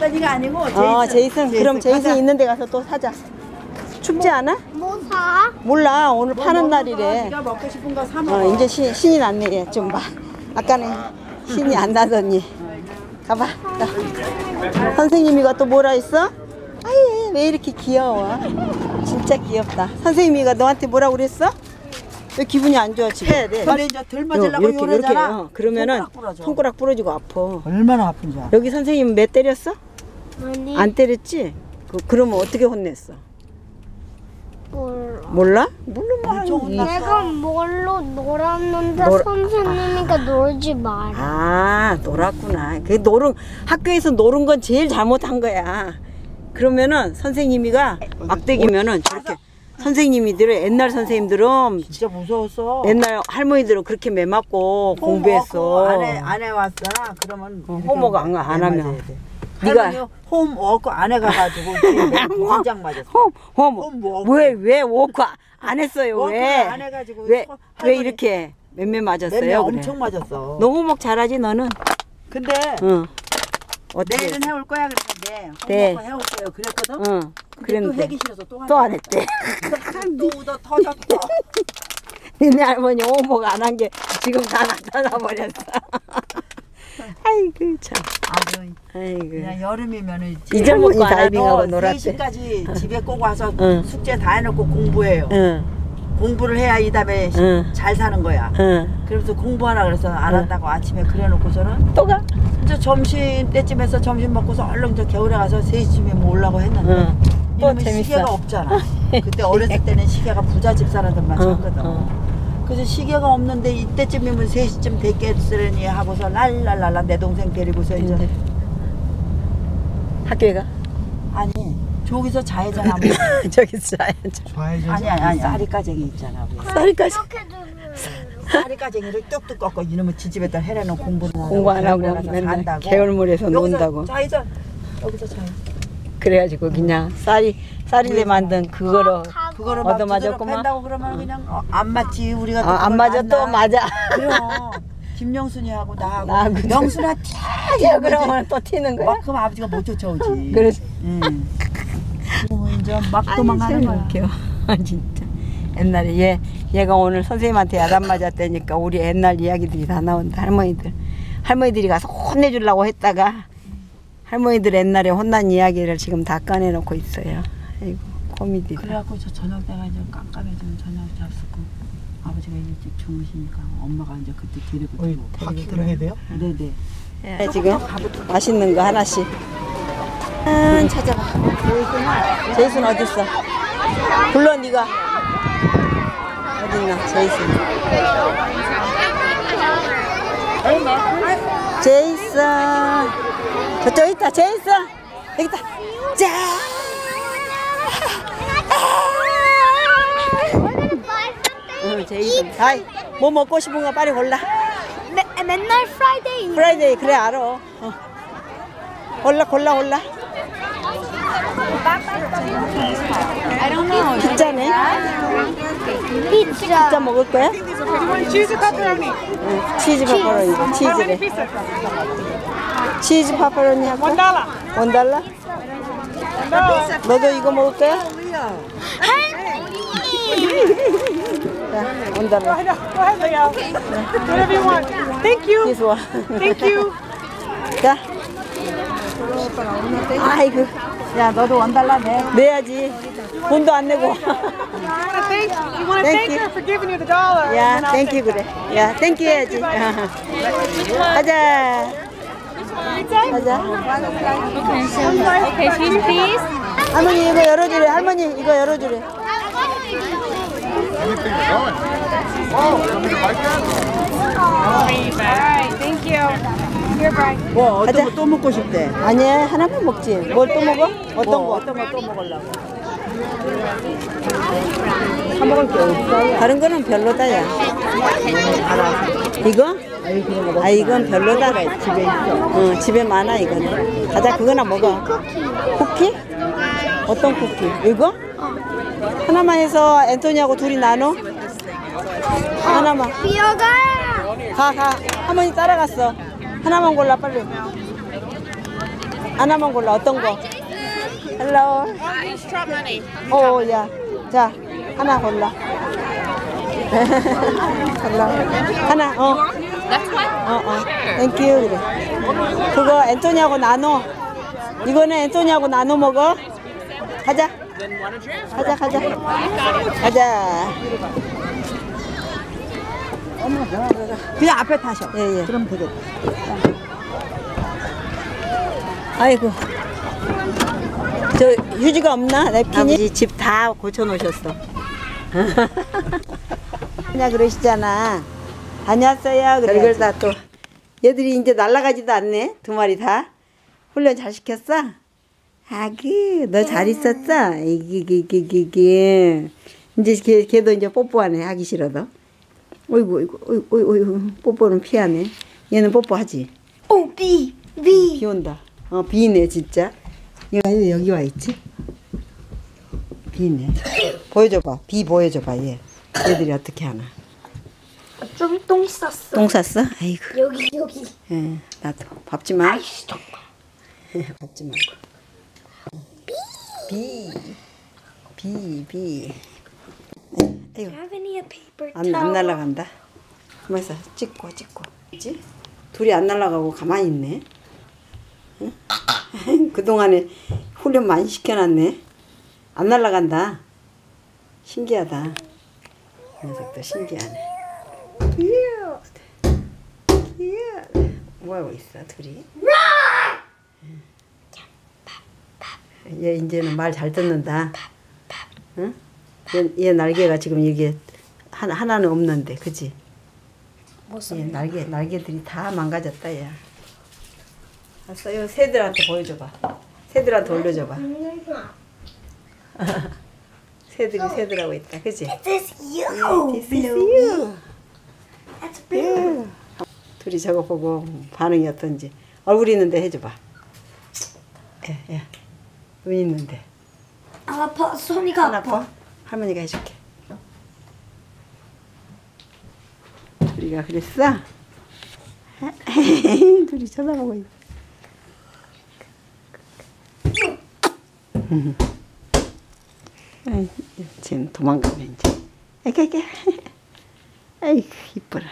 선이가 아니고 제이슨. 어, 제이슨. 그럼 제이슨 가자. 있는 데 가서 또 사자. 춥지 않아? 뭐 사? 몰라. 오늘 뭐 파는 날이래. 네가 먹고 싶은 거 사 먹어. 어, 이제 신, 신이 났네. 얘. 좀 봐. 아까는 신이 안 나더니. 가봐. 가. 선생님이가 또 뭐라 했어? 아이, 왜 이렇게 귀여워? 진짜 귀엽다. 선생님이가 너한테 뭐라 그랬어? 왜 기분이 안 좋아, 지금? 해야 돼. 이제 덜 요, 맞으려고 이렇게, 이렇게. 요러잖아. 어, 그러면은 손가락 부러져. 손가락 부러지고 아파. 얼마나 아픈지 알아. 여기 선생님 몇 때렸어? 아니 안 때렸지? 그, 그러면 어떻게 혼냈어? 몰라. 몰라? 이- 혼났어. 내가 뭘로 놀았는데 놀- 선생님이가 놀지 마라. 아, 놀았구나. 그 놀은 학교에서 놀은 건 제일 잘못한 거야. 그러면은 선생님이가 막대기면은 저렇게 선생님이들은 옛날 선생님들은 진짜 무서웠어. 옛날 할머니들은 그렇게 매 맞고 공부했어. 안에 안에 왔잖아. 그러면 어, 홈워크 안 가- 안 네, 하면. 네가- 할머니 homework 안 해가가지고 긴장 맞았어. Home, home, homework. 왜, 왜 work 안 했어요? 왜? 안 해가지고 왜, 소- 왜 이렇게 맴매 맞았어요? 맴매 그래? 엄청 맞았어. 너 homework 잘하지 너는? 근데 응. 어떻게? 내일은 해올 거야 그랬는데 네. 해올 거예요 그랬거든. 응. 근데 또 그랬는데 하기 싫어서 또 또 안 했대. 또 웃어 터졌어. 니네 할머니 homework 안한 게 지금 다 나타나 버렸어. 아이고 참. 아주 아이고. 그냥 여름이면은 잊어먹고 다이빙하고 놀았대. 3시까지 집에 꼭 와서 응. 숙제 다 해놓고 공부해요. 응. 공부를 해야 이 다음에 응. 잘 사는 거야. 응. 그러면서 공부하라 그래서 안 한다고 아침에 그래놓고서는 또 가? 이제 점심 때쯤에서 점심 먹고서 얼른 저 겨울에 가서 3시쯤에 뭐 오려고 했는데 응. 또 재밌어. 시계가 없잖아. 그때 어렸을 때는 시계가 부잣집 사람들만 응, 샀거든. 응. 그래서 시계가 없는데 이때쯤이면 3시쯤 됐겠으려니 하고서 랄랄랄라 내 동생 데리고서 이제 근데 학교에 가? 아니 저기서 자회전 하면 저기 있어야죠. 아니 아니 아니 쌀이까쟁이 있잖아. 쌀까지 쌀이까쟁이를 뚝뚝 꺾고 이놈의 지집에다 해라는 공부를 공부 안 하고 맨날. 개울물에서 여기서 논다고. 자회전 여기서 자회전 그래가지고 그냥 쌀이 쌀이래 만든 그거로 그거를 막 얻어맞았구만. 팬다고 그러면 그냥 어, 안 맞지 우리가 어, 또안 그걸 맞아 또 나. 맞아. 그럼 김영순이하고 나하고 나하고 명순아 튀야 그러면 또 튀는 거야. 막 그럼 아버지가 못 쫓아오지 그래. 응. 뭐 이제 막 도망가는 거야. 진짜. 옛날에 얘 얘가 오늘 선생님한테 야단 맞았다니까 우리 옛날 이야기들이 다 나온다 할머니들. 할머니들이 가서 혼내주려고 했다가 할머니들 옛날에 혼난 이야기를 지금 다 꺼내놓고 있어요. 아이고 코미디다. 그래갖고 저 저녁 때가 이제 깜깜해지면 저녁 잡수고 아버지가 일찍 주무시니까 엄마가 이제 그때 데리고 어이. 파킹을 해야 돼요? 네네 예, 지금 맛있는 거 하나씩. 아, 찾아봐. 제이슨 어디 있어? 불러 네가. 어디 있나? 제이슨. 제이슨. 저쪽 있다. 제이슨. 여기 있다. 자. 응, 제이슨. 다이. 뭐 먹고 싶은 거 빨리 골라. 매, 맨날 Friday Friday 그래 알아. 어. 골라 골라 골라. 피자네. 피자 피자 먹을 거야? Cheese and pepperoni. 응, 치즈 파파로니. 치즈래. 치즈 파파로니 할까? One dollar. 원 달러? 너도 이거 먹을 거야? 자, 원 달러. Go ahead, Leo. Whatever you want. Thank you. This one. Thank you. 자. 아이고. 야 너도 원달러 내 내야지. 돈도 안 내고. You thank, you want to Thank thank you. her for giving you the dollar. 야, 땡큐 take 그래. 야, 땡큐 해야지. 가자. 가자. Okay, cheese please 할머니 이거 열어주래. 할머니 이거 열어주래. Alright, thank you. Here, Brian. 뭐. 어떤 거또 먹고 싶대 아니 하나만 먹지. 뭘 또 먹어? 어떤 뭐 거? 어떤 거 또 먹으려고 사 먹을 게 없어. 다른 거는 별로다 야. 이거? 아이 그런 거아 이건 별로다. 집에 있어 응 집에 많아 이거는. 가자 그거나 먹어. 쿠키? 어떤 쿠키? 이거? 하나만 해서 앤토니하고 둘이 나눠? 하나만. 비어가 가 가. 할머니 따라갔어. 하나만 골라 빨리. 하나만 골라 어떤 거? Hello. 오, 야. 자, 하나 골라. 골라. 하나, 어. 어, 어. Thank you, 그래. 그거 앤토니하고 나눠. 이거는 앤토니하고 나눠 먹어. 가자. 가자, 가자. 가자. 그냥 앞에 타셔. 예, 예. 그럼 되겠다. 아이고. 저 휴지가 없나? 냅킨이? 집 다 고쳐 놓으셨어. 그냥 그러시잖아. 다녀왔어요. 그래. 별걸 다 또. 얘들이 이제 날아가지도 않네. 두 마리 다. 훈련 잘 시켰어? 아기, 너 잘 있었어? 이기기기기기. 이제 걔, 걔도 이제 뽀뽀하네. 하기 싫어도. 어이구, 어이구, 어이구, 어이구. 뽀뽀는 피하네. 얘는 뽀뽀하지. Oh, B, B. 비 온다. 어, 비네, 진짜. 왜 여기 와 있지? 비네. 보여줘봐. 비 보여줘봐, 얘. 얘들이 어떻게 하나. 좀 똥 쌌어. 똥 쌌어? 아이고. 여기, 여기. 예, 나도. 밟지 마. 예, 밟지 말고. 비. 비, 비. 아이고, have any paper 안, 안 날아간다. 가만 있어. 찍고, 찍고. 있지? 둘이 안 날아가고 가만히 있네. 응? 그동안에 훈련 많이 시켜놨네. 안 날아간다. 신기하다. 이 녀석도 신기하네. 귀여워. 귀여워. 뭐하고 있어, 둘이? 얘 이제는 말 잘 듣는다. 응? 얘, 얘 날개가 지금 이게 하나, 하나는 없는데, 그지? 얘 날개, 날개들이 다 망가졌다, 야. 알았어, 요 새들한테 보여줘봐. 새들한테 올려줘봐. 새들이 새들하고 있다, 그지? This you. This is you. That's blue. 예. 둘이 저거 보고 반응이 어떤지. 얼굴 있는데 해줘봐. 예, 예. 눈 있는데. 아, 아파. 손이가 하나 봐. 할머니가 해줄게. 둘이가 그랬어? 둘이 쳐다보고 있어. 아이, 쟤는 도망가네 이제. 아이고 이뻐라.